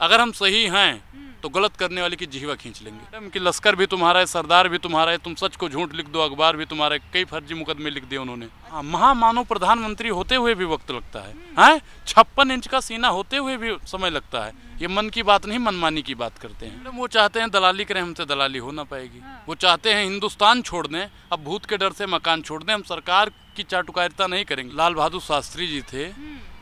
अगर हम सही हैं तो गलत करने वाले की जीवा खींच लेंगे। मैडम कि लश्कर भी तुम्हारा है सरदार भी तुम्हारा है तुम सच को झूठ लिख दो अखबार भी तुम्हारा है कई फर्जी मुकदमे लिख दिए उन्होंने। हाँ महामानव प्रधानमंत्री होते हुए भी वक्त लगता है हैं? छप्पन इंच का सीना होते हुए भी समय लगता है। ये मन की बात नहीं मनमानी की बात करते हैं। मैडम वो चाहते हैं दलाली करें हमसे दलाली हो ना पाएगी। वो चाहते हैं हिंदुस्तान छोड़ दें अब भूत के डर से मकान छोड़ दें हम सरकार की चाटुकारिता नहीं करेंगे। लाल बहादुर शास्त्री जी थे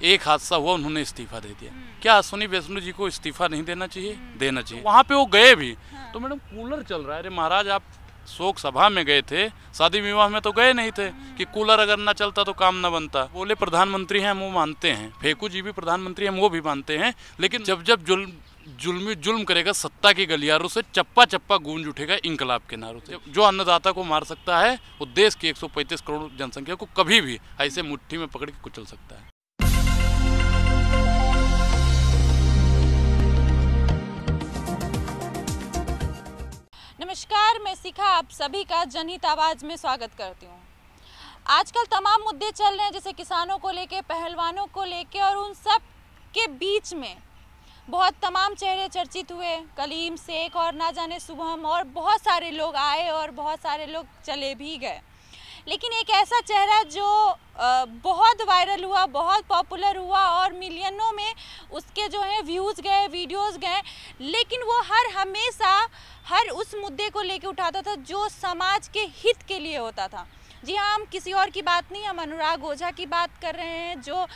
एक हादसा हुआ उन्होंने इस्तीफा दे दिया। क्या अश्विनी वैष्णो जी को इस्तीफा नहीं देना चाहिए? देना चाहिए। वहाँ पे वो गए भी। तो मैडम कूलर चल रहा है। अरे महाराज आप शोक सभा में गए थे शादी विवाह में तो गए नहीं थे कि कूलर अगर ना चलता तो काम ना बनता। बोले प्रधानमंत्री हैं हम वो मानते हैं। फेकू जी भी प्रधानमंत्री हम वो भी मानते हैं। लेकिन जब जब जुल्म जुल्मी जुल्म करेगा सत्ता के गलियारों से चप्पा चप्पा गूंज उठेगा इंकलाब के नारों से जो अन्नदाता को मार सकता है वो देश की 135 करोड़ जनसंख्या को कभी भी ऐसे मुट्ठी में पकड़ के कुचल सकता है। नमस्कार, मैं शिखा, आप सभी का जनहित आवाज़ में स्वागत करती हूँ। आजकल तमाम मुद्दे चल रहे हैं, जैसे किसानों को लेके, पहलवानों को लेके और उन सब के बीच में बहुत तमाम चेहरे चर्चित हुए। कलीम, शेख और ना जाने शुभम और बहुत सारे लोग आए और बहुत सारे लोग चले भी गए। लेकिन एक ऐसा चेहरा जो बहुत वायरल हुआ, बहुत पॉपुलर हुआ और मिलियनों में उसके जो है व्यूज़ गए वीडियोस गए, लेकिन वो हर हमेशा हर उस मुद्दे को लेके उठाता था जो समाज के हित के लिए होता था। जी हाँ हम किसी और की बात नहीं, हम अनुराग ओझा की बात कर रहे हैं, जो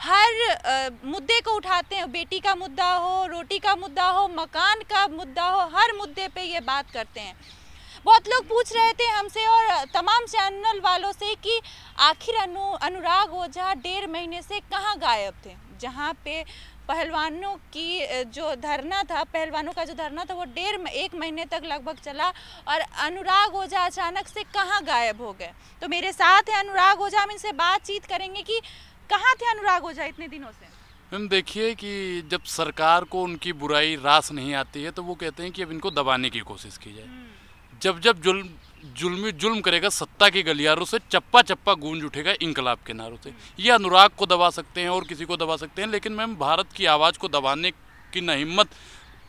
हर मुद्दे को उठाते हैं, बेटी का मुद्दा हो, रोटी का मुद्दा हो, मकान का मुद्दा हो, हर मुद्दे पे ये बात करते हैं। बहुत लोग पूछ रहे थे हमसे और तमाम चैनल वालों से कि आखिर अनु अनुराग ओझा डेढ़ महीने से कहाँ गायब थे? जहाँ पे पहलवानों की जो धरना था पहलवानों का जो धरना था वो डेढ़ एक महीने तक लगभग चला और अनुराग ओझा अचानक से कहाँ गायब हो गए? तो मेरे साथ है अनुराग ओझा हम इनसे बातचीत करेंगे कि कहाँ थे अनुराग ओझा इतने दिनों से? मैम देखिए कि जब सरकार को उनकी बुराई रास नहीं आती है तो वो कहते हैं कि अब इनको दबाने की कोशिश की जाए। जब जब जुल्म, जुल्मी, जुल्म करेगा, सत्ता के गलियारों से चप्पा चप्पा गूंज उठेगा इनकलाब के नारों से। ये अनुराग को दबा सकते हैं और किसी को दबा सकते हैं, लेकिन मैम, भारत की आवाज़ को दबाने की न हिम्मत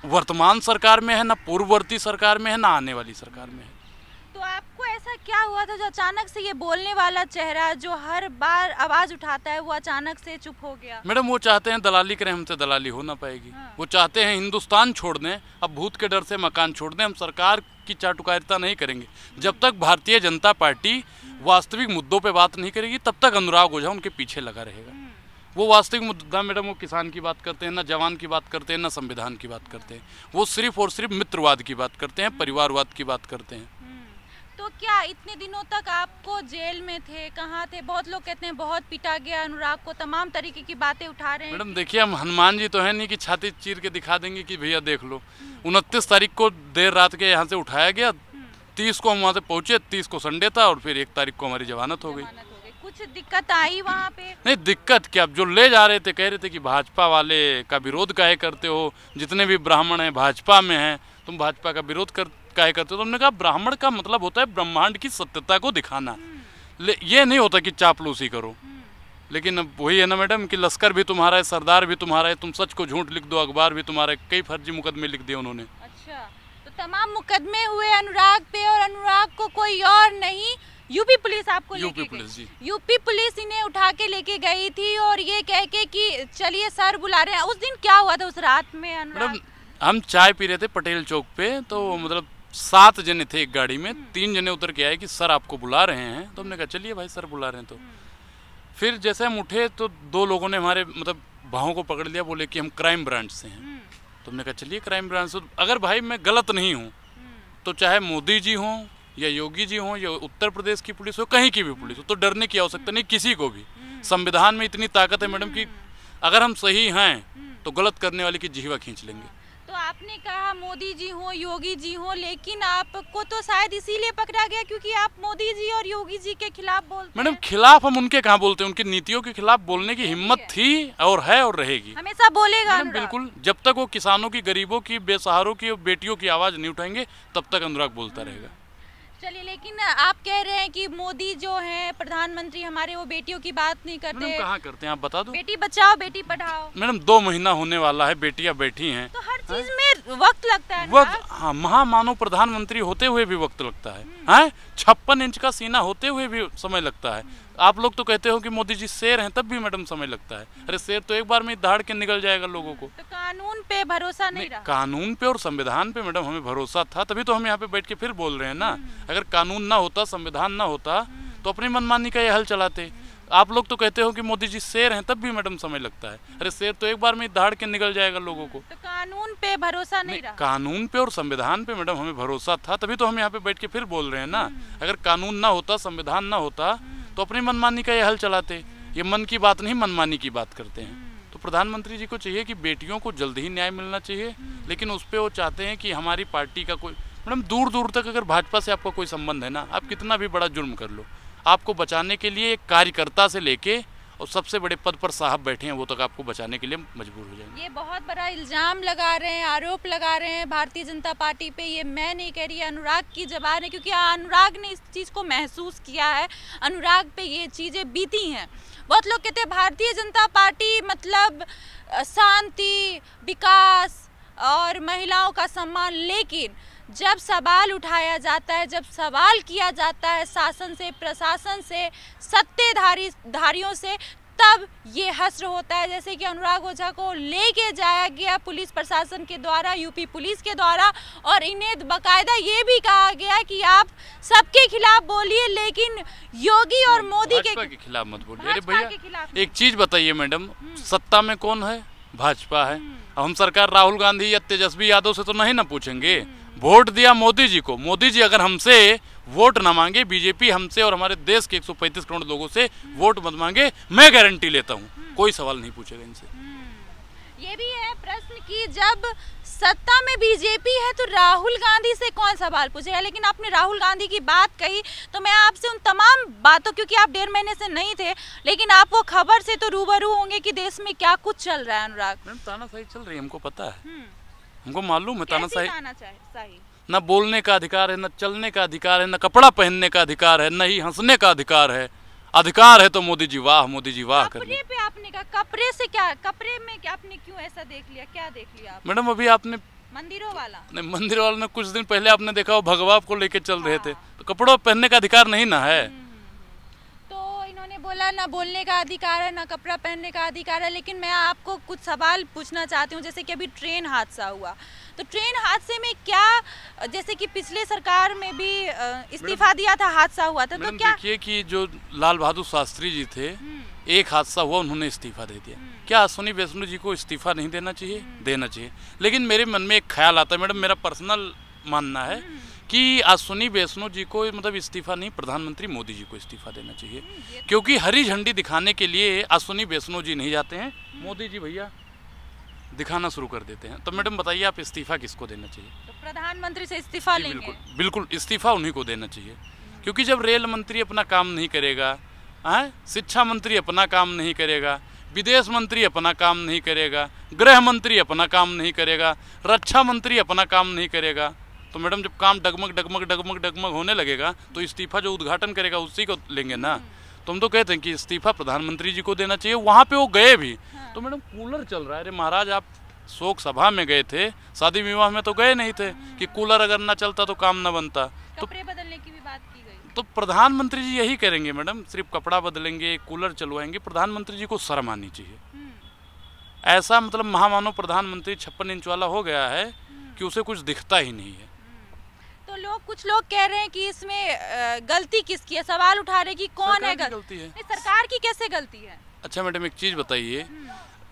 वर्तमान सरकार में है, ना पूर्ववर्ती सरकार में है, ना आने वाली सरकार में है। तो आपको ऐसा क्या हुआ था जो अचानक से ये बोलने वाला चेहरा जो हर बार आवाज़ उठाता है वो अचानक से चुप हो गया? मैडम वो चाहते हैं दलाली करें हमसे दलाली हो ना पाएगी। हाँ। वो चाहते हैं हिंदुस्तान छोड़ दें। अब भूत के डर से मकान छोड़ दें। हम सरकार की चाटुकारिता नहीं करेंगे। जब तक भारतीय जनता पार्टी वास्तविक मुद्दों पर बात नहीं करेगी तब तक अनुराग ओझा उनके पीछे लगा रहेगा। वो वास्तविक मुद्दा मैडम वो किसान की बात करते हैं ना जवान की बात करते हैं ना संविधान की बात करते हैं। वो सिर्फ़ और सिर्फ़ मित्रवाद की बात करते हैं परिवारवाद की बात करते हैं। तो क्या इतने दिनों तक आपको जेल में थे? कहाँ थे? बहुत लोग कहते हैं बहुत पिटा गया अनुराग को तमाम तरीके की बातें उठा रहे हैं मैडम देखिए हम हनुमान जी तो है नहीं कि छाती चीर के दिखा देंगे कि भैया देख लो। उनतीस तारीख को देर रात के यहाँ से उठाया गया। तीस को हम वहाँ से पहुँचे तीस को संडे था और फिर एक तारीख को हमारी जमानत हो गई। कुछ दिक्कत आई वहाँ पे? नहीं दिक्कत क्या? अब जो ले जा रहे थे कह रहे थे कि भाजपा वाले का विरोध काहे करते हो? जितने भी ब्राह्मण हैं भाजपा में हैं तुम भाजपा का विरोध कर काहे करते हो तो हमने कहा ब्राह्मण का मतलब होता है ब्रह्मांड की सत्यता को दिखाना। ले ये नहीं होता कि चापलूसी करो। लेकिन अब वही है ना मैडम कि लश्कर भी तुम्हारा है सरदार भी तुम्हारा है तुम सच को झूठ लिख दो अखबार भी तुम्हारा है कई फर्जी मुकदमे लिख दिए उन्होंने। अच्छा तो तमाम मुकदमे हुए अनुराग पे और अनुराग को कोई और नहीं यूपी पुलिस आपको यूपी पुलिस, जी। यूपी पुलिस इन्हें उठा के लेके गई थी और ये कह के कि चलिए सर बुला रहे हैं। उस दिन क्या हुआ था उस रात में अनुराग? हम चाय पी रहे थे पटेल चौक पे तो मतलब सात जने थे एक गाड़ी में, तीन जने उतर के आए कि, सर, आपको बुला रहे हैं। तो हमने कहा, चलिए भाई, सर, बुला रहे हैं तो। फिर जैसे हम उठे तो दो लोगों ने हमारे मतलब भावों को पकड़ लिया, बोले कि, हम क्राइम ब्रांच से हैं। तो हमने कहा, चलिए क्राइम ब्रांच से। अगर भाई, मैं गलत नहीं हूँ तो चाहे मोदी जी हों, या योगी जी हों, या उत्तर प्रदेश की पुलिस हो, कहीं की भी पुलिस हो तो डरने की आवश्यकता नहीं, किसी को भी। संविधान में इतनी ताकत है मैडम कि, अगर हम सही हैं तो गलत करने वाले की जीवा खींच लेंगे। तो आपने कहा मोदी जी हो योगी जी हो लेकिन आपको तो शायद इसीलिए पकड़ा गया क्योंकि आप मोदी जी और योगी जी के खिलाफ बोलते मैडम खिलाफ हम उनके कहाँ बोलते हैं? उनकी नीतियों के खिलाफ बोलने की हिम्मत थी और है और रहेगी। हमेशा बोलेगा बिल्कुल जब तक वो किसानों की गरीबों की बेसहारों की और बेटियों की आवाज़ नहीं उठाएँगे तब तक अनुराग बोलता रहेगा। चलिए लेकिन आप कह रहे हैं कि मोदी जो है प्रधानमंत्री हमारे वो बेटियों की बात नहीं करते। कहाँ करते हैं? आप बता दो। बेटी बचाओ बेटी पढ़ाओ। मैडम दो महीना होने वाला है बेटियाँ बैठी हैं। तो हर चीज़ में वक्त लगता है वक्त। हाँ महामानव प्रधानमंत्री होते हुए भी वक्त लगता है। हैं? छप्पन इंच का सीना होते हुए भी समय लगता है। आप लोग तो कहते हो कि मोदी जी शेर हैं तब भी मैडम समय लगता है। अरे शेर तो एक बार में दहाड़ के निकल जाएगा लोगों को। तो कानून पे भरोसा नहीं नहीं, रहा। कानून पे और संविधान पे मैडम हमें भरोसा था तभी तो हम यहाँ पे बैठ के फिर बोल रहे हैं ना। अगर कानून ना होता संविधान ना होता तो अपनी मनमानी का ये हल चलाते। आप लोग तो कहते हो कि मोदी जी शेर हैं तब भी मैडम समय लगता है। अरे शेर तो एक बार में दहाड़ के निकल जाएगा लोगों को। तो कानून पे भरोसा नहीं नहीं, रहा। कानून पे और संविधान पे मैडम हमें भरोसा था तभी तो हम यहाँ पे बैठ के फिर बोल रहे हैं ना। अगर कानून ना होता संविधान ना होता तो अपनी मनमानी का ये हल चलाते। ये मन की बात नहीं मनमानी की बात करते हैं। तो प्रधानमंत्री जी को चाहिए कि बेटियों को जल्द ही न्याय मिलना चाहिए लेकिन उस पर वो चाहते हैं कि हमारी पार्टी का कोई मैडम दूर दूर तक अगर भाजपा से आपका कोई संबंध है ना आप कितना भी बड़ा जुर्म कर लो। आपको बचाने के लिए एक कार्यकर्ता से लेके और सबसे बड़े पद पर साहब बैठे हैं, वो तक आपको बचाने के लिए मजबूर हो जाएँगे। ये बहुत बड़ा इल्ज़ाम लगा रहे हैं, आरोप लगा रहे हैं भारतीय जनता पार्टी पे। ये मैं नहीं कह रही, अनुराग की जबान है, क्योंकि अनुराग ने इस चीज़ को महसूस किया है। अनुराग पे ये चीज़ें बीती हैं। बहुत लोग कहते हैं भारतीय जनता पार्टी मतलब शांति, विकास और महिलाओं का सम्मान, लेकिन जब सवाल उठाया जाता है जब सवाल किया जाता है शासन से प्रशासन से सत्तेधारी धारियों से तब ये हस्र होता है। जैसे कि अनुराग ओझा को लेके जाया गया पुलिस प्रशासन के द्वारा यूपी पुलिस के द्वारा और इन्हें बकायदा ये भी कहा गया कि आप सबके खिलाफ बोलिए लेकिन योगी और मोदी के के खिलाफ मत बोलिए। अरे भैया एक चीज़ बताइए मैडम सत्ता में कौन है? भाजपा है। हम सरकार राहुल गांधी या तेजस्वी यादव से तो नहीं ना पूछेंगे। वोट दिया मोदी जी को। मोदी जी अगर हमसे वोट ना मांगे बीजेपी हमसे और हमारे देश के 135 करोड़ लोगों से वोट मत मांगे मैं गारंटी लेता हूँ। कोई सवाल नहीं पूछेगा इनसे। ये भी है प्रश्न कि जब सत्ता में बीजेपी है तो राहुल गांधी से कौन सवाल पूछेगा? लेकिन आपने राहुल गांधी की बात कही तो मैं आपसे उन तमाम बातों क्योंकि आप डेढ़ महीने से नहीं थे लेकिन आप वो खबर से तो रूबरू होंगे कि देश में क्या कुछ चल रहा है अनुराग। तानाशाही चल रही है हमको पता है। हम्म, हमको मालूम है तानाशाही तानाशाही न बोलने का अधिकार है न चलने का अधिकार है न कपड़ा पहनने का अधिकार है न ही हंसने का अधिकार है। अधिकार है तो मोदी जी वाह मोदी जी वाह कपड़े पे आपने कहा कपड़े से क्या कपड़े में क्या आपने क्यों ऐसा देख लिया क्या देख लिया मैडम अभी आपने मंदिरों वाला। नहीं, मंदिर वालों ने कुछ दिन पहले आपने देखा वो भगवा को लेके चल रहे थे। तो कपड़ों पहनने का अधिकार नहीं ना है। इन्होंने बोला ना बोलने का अधिकार है ना कपड़ा पहनने का अधिकार है लेकिन मैं आपको कुछ सवाल पूछना चाहती हूँ जैसे कि अभी ट्रेन हादसा हुआ। तो ट्रेन हादसे में क्या जैसे कि पिछले सरकार में भी इस्तीफा दिया था हादसा हुआ था तो क्या देखिए कि जो लाल बहादुर शास्त्री जी थे एक हादसा हुआ उन्होंने इस्तीफा दे दिया। क्या अश्विनी वैष्णो जी को इस्तीफा नहीं देना चाहिए? देना चाहिए। लेकिन मेरे मन में एक ख्याल आता है मैडम मेरा पर्सनल मानना है कि अश्विनी वैष्णो जी को मतलब इस्तीफा नहीं प्रधानमंत्री मोदी जी को इस्तीफा देना चाहिए। क्योंकि हरी झंडी दिखाने के लिए अश्विनी वैष्णो जी नहीं जाते हैं। मोदी जी भैया दिखाना शुरू कर देते हैं। तो मैडम बताइए आप इस्तीफा किसको देना चाहिए? तो प्रधानमंत्री से इस्तीफा लेंगे। बिल्कुल बिल्कुल इस्तीफा उन्हीं को देना चाहिए। क्योंकि जब रेल मंत्री अपना काम नहीं करेगा हैं शिक्षा मंत्री अपना काम नहीं करेगा विदेश मंत्री अपना काम नहीं करेगा गृह मंत्री अपना काम नहीं करेगा रक्षा मंत्री अपना काम नहीं करेगा तो मैडम जब काम डगमग डगमग डगमग डगमग होने लगेगा तो इस्तीफा जो उद्घाटन करेगा उसी को लेंगे ना। तो हम तो कहते हैं कि इस्तीफा प्रधानमंत्री जी को देना चाहिए वहाँ पे वो गए भी। हाँ। तो मैडम कूलर चल रहा है। अरे महाराज आप शोक सभा में गए थे शादी विवाह में तो गए नहीं थे कि कूलर अगर ना चलता तो काम ना बनता। तो बदलने की भी बात की गई। तो प्रधानमंत्री जी यही करेंगे मैडम सिर्फ़ कपड़ा बदलेंगे कूलर चलवाएँगे प्रधानमंत्री जी को शर्म आनी चाहिए। हम्म, ऐसा मतलब महामानव प्रधानमंत्री छप्पन इंच वाला हो गया है कि उसे कुछ दिखता ही नहीं है। लोग कुछ लोग कह रहे हैं कि इसमें गलती किसकी है? सवाल उठा रहे हैं कि कौन है गल- गलती है। सरकार की कैसे गलती है? अच्छा मैडम एक चीज़ बताइए।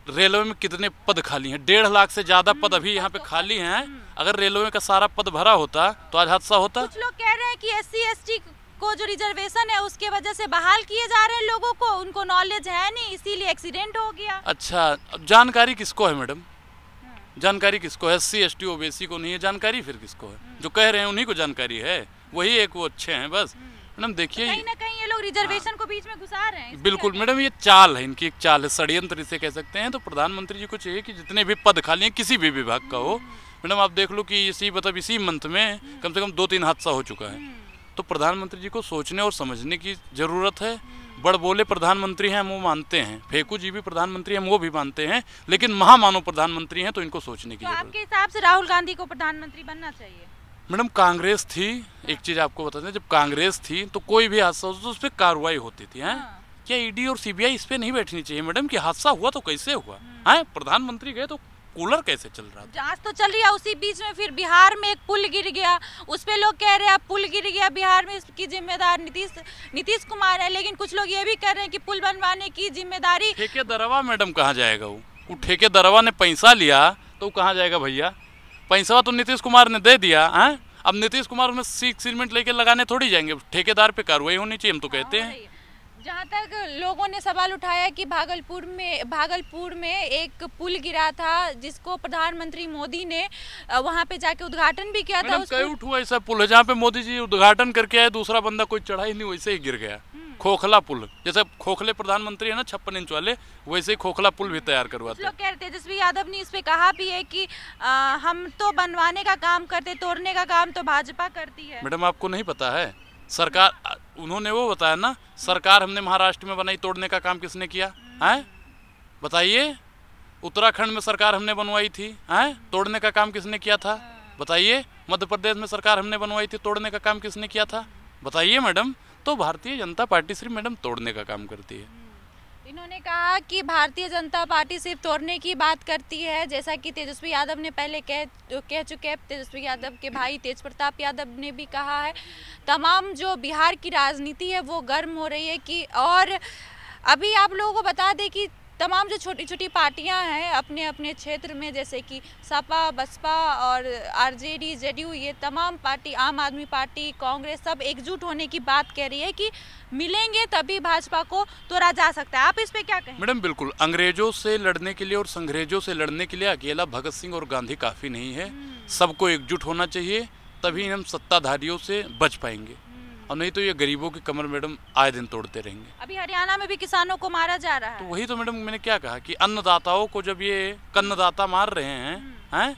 रेलवे में कितने पद खाली हैं? डेढ़ लाख से ज़्यादा पद अभी यहाँ पे खाली हैं। अगर रेलवे का सारा पद भरा होता तो आज हादसा होता। कुछ लोग कह रहे हैं कि एस सी को जो रिजर्वेशन है उसके वजह से बहाल किए जा रहे हैं लोगों को। उनको नॉलेज है नहीं इसीलिए एक्सीडेंट हो गया। अच्छा जानकारी किसको है मैडम? जानकारी किसको है? S C S T OBC को नहीं है जानकारी फिर किसको है? जो कह रहे हैं उन्हीं को जानकारी है। वही एक वो अच्छे हैं बस। मैडम देखिए कहीं ना कहीं ये लोग रिजर्वेशन हाँ। को बीच में घुसा रहे हैं बिल्कुल मैडम ये चाल है इनकी एक चाल है षड्यंत्र इसे कह सकते हैं। तो प्रधानमंत्री जी को चाहिए कि जितने भी पद खाली हैं किसी भी विभाग का हो। मैडम आप देख लो कि इसी मतलब इसी मंथ में कम से कम दो तीन हादसा हो चुका है। तो प्रधानमंत्री जी को सोचने और समझने की ज़रूरत है। बड़ बोले प्रधानमंत्री हैं हम वो मानते हैं। फेकू जी भी प्रधानमंत्री हैं हम वो भी मानते हैं लेकिन महामानव प्रधानमंत्री हैं तो इनको सोचने की तो आपके हिसाब से राहुल गांधी को प्रधानमंत्री बनना चाहिए? मैडम कांग्रेस थी एक चीज़ आपको बता दें जब कांग्रेस थी तो कोई भी हादसा होता तो उस पर कार्रवाई होती थी हैं? हाँ। क्या ईडी और सीबीआई इस पे नहीं बैठनी चाहिए मैडम कि हादसा हुआ तो कैसे हुआ? है? प्रधानमंत्री गए तो कूलर कैसे चल रहा जाँच तो चल रही है उसी बीच में फिर बिहार में एक पुल गिर गया। उस पर लोग कह रहे हैं पुल गिर गया बिहार में इसकी जिम्मेदार नीतीश नीतीश कुमार है। लेकिन कुछ लोग ये भी कह रहे हैं कि पुल बनवाने की ज़िम्मेदारी ठेकेदारवा मैडम कहाँ जाएगा वो? वो ठेकेदारवा ने पैसा लिया तो कहाँ जाएगा भैया? पैसा तो नीतीश कुमार ने दे दिया हैं? अब नीतीश कुमार में सीख सीमेंट लेके लगाने थोड़ी जाएँगे। ठेकेदार पे कार्रवाई होनी चाहिए हम तो कहते हैं। जहाँ तक लोगों ने सवाल उठाया कि भागलपुर में भागलपुर में एक पुल गिरा था जिसको प्रधानमंत्री मोदी ने वहाँ पे जाके उद्घाटन भी किया था कई पुल- उठुआ ऐसा पुल है जहाँ पे मोदी जी उद्घाटन करके आए दूसरा बंदा कोई चढ़ा ही नहीं वैसे ही गिर गया। खोखला पुल जैसे खोखले प्रधानमंत्री है ना छप्पन इंच वाले वैसे ही खोखला पुल भी तैयार कुछ करवाते लोग कह रहे तेजस्वी यादव ने इस पे कहा भी है कि अ, हम तो बनवाने का काम करते तोड़ने का काम तो भाजपा करती है। मैडम आपको नहीं पता है सरकार, उन्होंने वो बताया ना, सरकार हमने महाराष्ट्र में बनाई, तोड़ने का काम किसने किया? है? बताइए। उत्तराखंड में सरकार हमने बनवाई थी, हैं? तोड़ने का काम किसने किया था? बताइए। मध्य प्रदेश में सरकार हमने बनवाई थी, तोड़ने का काम किसने किया था? बताइए मैडम। तो भारतीय जनता पार्टी सिर्फ़ मैडम तोड़ने का काम करती है। इन्होंने कहा कि भारतीय जनता पार्टी सिर्फ़ तोड़ने की बात करती है, जैसा कि तेजस्वी यादव ने पहले कह कह चुके हैं। तेजस्वी यादव के भाई तेज प्रताप यादव ने भी कहा है। तमाम जो बिहार की राजनीति है, वो गर्म हो रही है कि और अभी आप लोगों को बता दें कि तमाम जो छोटी छोटी पार्टियाँ हैं अपने अपने क्षेत्र में जैसे कि सपा बसपा और आरजेडी जेडीयू ये तमाम पार्टी आम आदमी पार्टी कांग्रेस सब एकजुट होने की बात कह रही है कि मिलेंगे तभी भाजपा को तोड़ा जा सकता है। आप इस पे क्या कहें? मैडम बिल्कुल। अंग्रेज़ों से लड़ने के लिए और संग्रेजों से लड़ने के लिए अकेला भगत सिंह और गांधी काफ़ी नहीं है। सबको एकजुट होना चाहिए तभी हम सत्ताधारियों से बच पाएँगे। और नहीं तो ये गरीबों की कमर मैडम आए दिन तोड़ते रहेंगे। अभी हरियाणा में भी किसानों को मारा जा रहा है। तो वही तो मैडम मैंने क्या कहा कि अन्नदाताओं को जब ये कन्नदाता मार रहे हैं हैं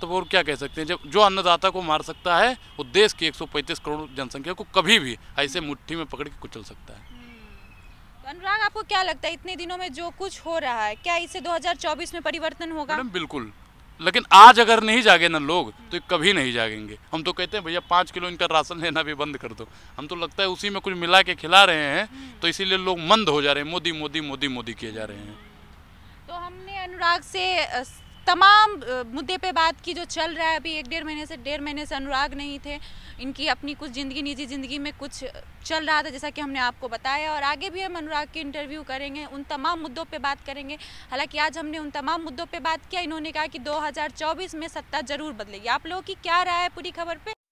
तो वो क्या कह सकते हैं? जब जो अन्नदाता को मार सकता है वो देश की 135 करोड़ जनसंख्या को कभी भी ऐसे मुट्ठी में पकड़ के कुचल सकता है। तो अनुराग आपको क्या लगता है इतने दिनों में जो कुछ हो रहा है क्या इससे 2024 में परिवर्तन होगा? मैडम बिल्कुल। लेकिन आज अगर नहीं जागे ना लोग तो कभी नहीं जागेंगे। हम तो कहते हैं, भैया, पाँच किलो इनका राशन लेना भी बंद कर दो। हम तो लगता है उसी में कुछ मिला के खिला रहे हैं तो इसीलिए लोग मंद हो जा रहे हैं। मोदी मोदी मोदी मोदी किए जा रहे हैं। तो हमने अनुराग से तमाम मुद्दे पे बात की जो चल रहा है अभी, एक डेढ़ महीने से, डेढ़ महीने से अनुराग नहीं थे। इनकी अपनी कुछ ज़िंदगी, निजी ज़िंदगी में कुछ चल रहा था, जैसा कि हमने आपको बताया, और आगे भी हम अनुराग के इंटरव्यू करेंगे, उन तमाम मुद्दों पे बात करेंगे। हालाँकि आज हमने उन तमाम मुद्दों पे बात किया, इन्होंने कहा कि 2024 में सत्ता ज़रूर बदलेगी। आप लोगों की क्या राय है पूरी खबर पे?